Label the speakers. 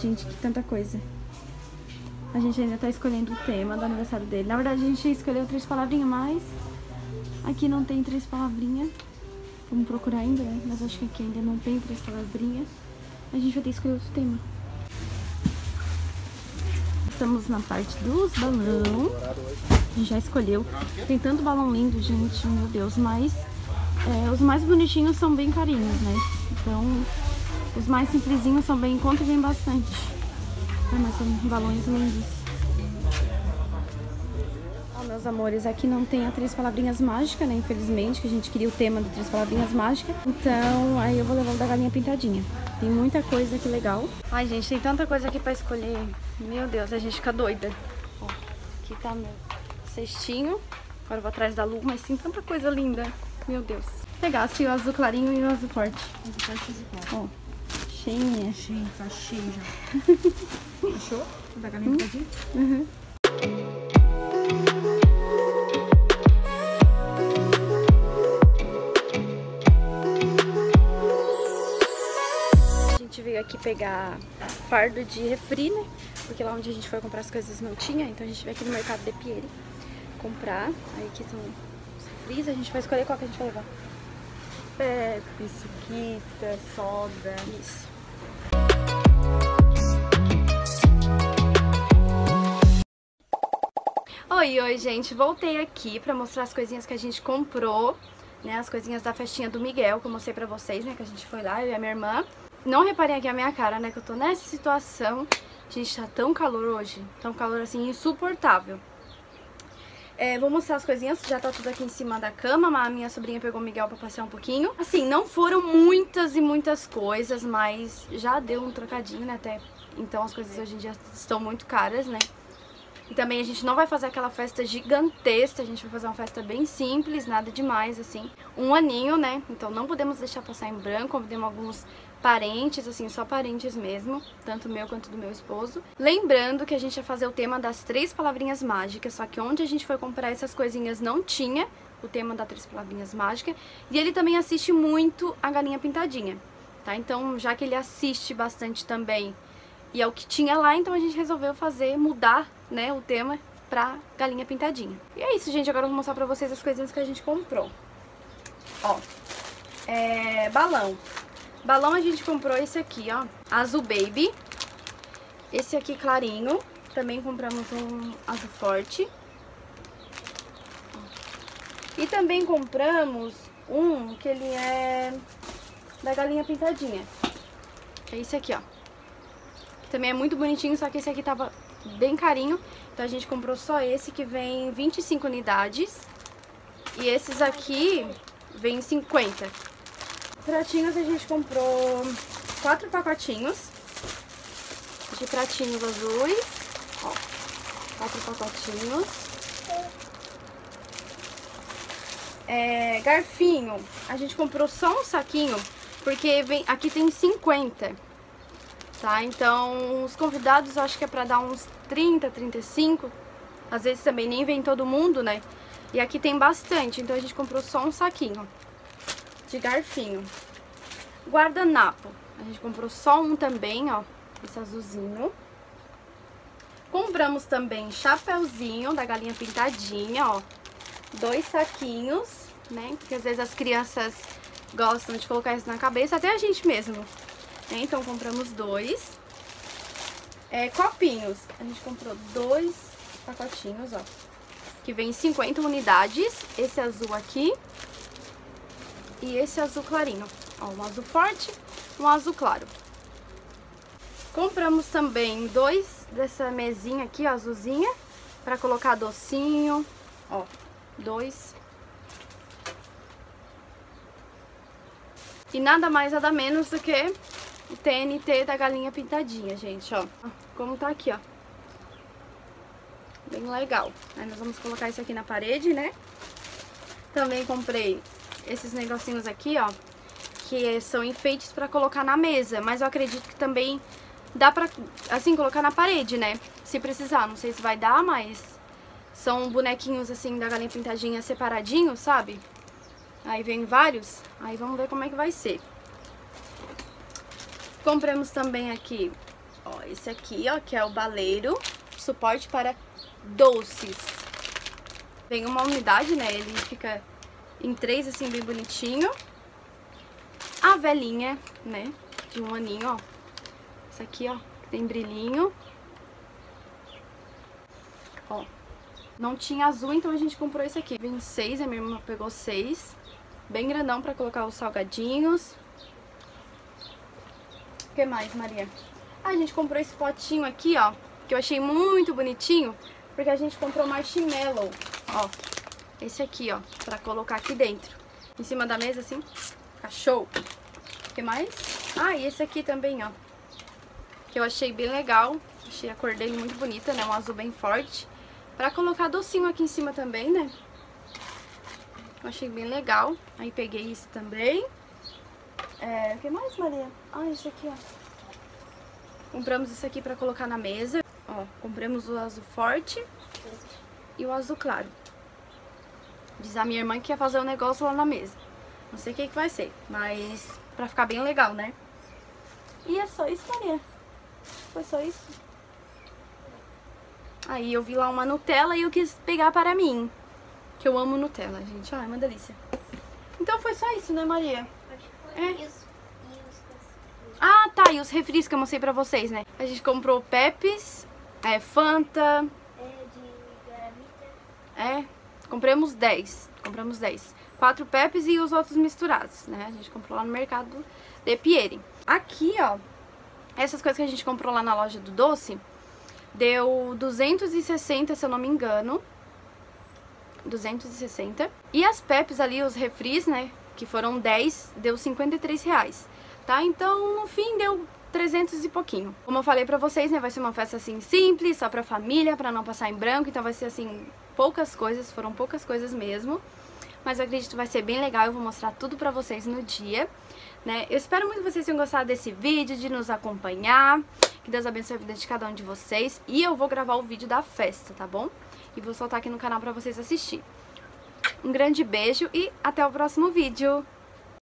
Speaker 1: Gente, que tanta coisa. A gente ainda tá escolhendo o tema do aniversário dele. Na verdade, a gente escolheu três palavrinhas, mas aqui não tem três palavrinhas. Vamos procurar ainda, né? Mas acho que aqui ainda não tem três palavrinhas. A gente vai ter que escolher outro tema. Estamos na parte dos balão. A gente já escolheu. Tem tanto balão lindo, gente, meu Deus. Mas é, os mais bonitinhos são bem carinhos, né? Então, os mais simplesinhos são bem em conta e vem bastante. Ai, mas são balões lindos. Ó, meus amores, aqui não tem a Três Palavrinhas Mágicas, né? Infelizmente, que a gente queria o tema da Três Palavrinhas Mágicas. Então, aí eu vou levar o da Galinha Pintadinha. Tem muita coisa aqui legal. Ai, gente, tem tanta coisa aqui pra escolher. Meu Deus, a gente fica doida. Ó, aqui tá meu cestinho. Agora eu vou atrás da Lu, mas tem tanta coisa linda. Meu Deus. Vou pegar assim o azul clarinho e o azul forte.
Speaker 2: Azul forte, azul claro.
Speaker 1: Ó,
Speaker 2: Cheio, tá cheio já. Fechou? Vou dar galinha pintadinha?
Speaker 1: Uhum. A gente veio aqui pegar fardo de refri, né? Porque lá onde a gente foi comprar as coisas não tinha, então a gente veio aqui no mercado de Pieri comprar. Aí aqui estão os refris, a gente vai escolher qual que a gente vai levar.
Speaker 2: Pepe, suquita, soda.
Speaker 1: Isso. Oi, oi, gente. Voltei aqui pra mostrar as coisinhas que a gente comprou, né? As coisinhas da festinha do Miguel, que eu mostrei pra vocês, né? Que a gente foi lá, eu e a minha irmã. Não reparem aqui a minha cara, né? Que eu tô nessa situação. Gente, tá tão calor hoje. Tá um calor, assim, insuportável. É, vou mostrar as coisinhas, já tá tudo aqui em cima da cama, mas a minha sobrinha pegou o Miguel pra passear um pouquinho. Assim, não foram muitas e muitas coisas, mas já deu um trocadinho, né, até. Então as coisas hoje em dia estão muito caras, né. E também a gente não vai fazer aquela festa gigantesca, a gente vai fazer uma festa bem simples, nada demais, assim. Um aninho, né, então não podemos deixar passar em branco, convidemos alguns parentes, assim, só parentes mesmo, tanto meu quanto do meu esposo. Lembrando que a gente ia fazer o tema das três palavrinhas mágicas, só que onde a gente foi comprar essas coisinhas não tinha o tema das três palavrinhas mágicas. E ele também assiste muito a Galinha Pintadinha, tá? Então, já que ele assiste bastante também e é o que tinha lá, então a gente resolveu fazer, mudar, né, o tema pra Galinha Pintadinha. E é isso, gente, agora eu vou mostrar pra vocês as coisinhas que a gente comprou. Ó, é, balão. Balão a gente comprou esse aqui, ó, azul baby. Esse aqui clarinho. Também compramos um azul forte. E também compramos um que ele é da galinha pintadinha. É esse aqui, ó. Também é muito bonitinho, só que esse aqui tava bem carinho. Então a gente comprou só esse que vem 25 unidades. E esses aqui vem 50. Pratinhos a gente comprou quatro pacotinhos de pratinhos azuis, ó, quatro pacotinhos. É, garfinho, a gente comprou só um saquinho, porque vem, aqui tem 50, tá? Então, os convidados acho que é pra dar uns 30, 35, às vezes também nem vem todo mundo, né? E aqui tem bastante, então a gente comprou só um saquinho de garfinho. Guardanapo. A gente comprou só um também, ó. Esse azulzinho. Compramos também chapéuzinho da galinha pintadinha, ó. Dois saquinhos, né? Porque às vezes as crianças gostam de colocar isso na cabeça, até a gente mesmo. Né? Então compramos dois. É, copinhos. A gente comprou dois pacotinhos, ó. Que vem 50 unidades. Esse azul aqui e esse azul clarinho. Ó, um azul forte, um azul claro. Compramos também dois dessa mesinha aqui, ó, azulzinha, pra colocar docinho. Ó, dois. E nada mais, nada menos do que o TNT da galinha pintadinha, gente, ó. Como tá aqui, ó. Bem legal. Aí nós vamos colocar isso aqui na parede, né? Também comprei esses negocinhos aqui, ó, que são enfeites pra colocar na mesa, mas eu acredito que também dá pra, assim, colocar na parede, né, se precisar, não sei se vai dar, mas são bonequinhos, assim, da galinha pintadinha separadinhos, sabe? Aí vem vários, aí vamos ver como é que vai ser. Compramos também aqui, ó, esse aqui, ó, que é o baleiro, suporte para doces. Vem uma unidade, né? Ele fica em três, assim, bem bonitinho. A velhinha, né? De um aninho, ó. Essa aqui, ó, tem brilhinho. Ó. Não tinha azul, então a gente comprou esse aqui. Vem seis, a minha irmã pegou seis. Bem grandão pra colocar os salgadinhos. O que mais, Maria? Ah, a gente comprou esse potinho aqui, ó. Que eu achei muito bonitinho. Porque a gente comprou marshmallow. Ó. Esse aqui, ó. Pra colocar aqui dentro. Em cima da mesa, assim. Fica show. O que mais? Ah, e esse aqui também, ó. Que eu achei bem legal. Achei a cor dele muito bonita, né? Um azul bem forte. Pra colocar docinho aqui em cima também, né? Eu achei bem legal. Aí peguei isso também. É, o que mais, Maria? Ah, isso aqui, ó. Compramos isso aqui pra colocar na mesa. Ó, compramos o azul forte e o azul claro. Diz a minha irmã que quer fazer um negócio lá na mesa. Não sei o que, que vai ser, mas pra ficar bem legal, né? E é só isso, Maria. Foi só isso. Aí eu vi lá uma Nutella e eu quis pegar para mim. Que eu amo Nutella, gente. Ai, é uma delícia. Então foi só isso, né, Maria? É. Ah, tá. E os refris que eu mostrei pra vocês, né? A gente comprou Pepes, é, Fanta. É, compramos 10. Compramos 10. Quatro Pepes e os outros misturados, né? A gente comprou lá no mercado de Pieri. Aqui, ó, essas coisas que a gente comprou lá na loja do doce, deu 260, se eu não me engano. 260. E as Pepes ali, os refris, né, que foram 10, deu 53 reais, tá? Então, no fim, deu 300 e pouquinho. Como eu falei pra vocês, né, vai ser uma festa assim simples, só pra família, pra não passar em branco, então vai ser assim, poucas coisas, foram poucas coisas mesmo. Mas eu acredito que vai ser bem legal, eu vou mostrar tudo pra vocês no dia, né? Eu espero muito que vocês tenham gostado desse vídeo, de nos acompanhar, que Deus abençoe a vida de cada um de vocês. E eu vou gravar o vídeo da festa, tá bom? E vou soltar aqui no canal pra vocês assistirem. Um grande beijo e até o próximo vídeo!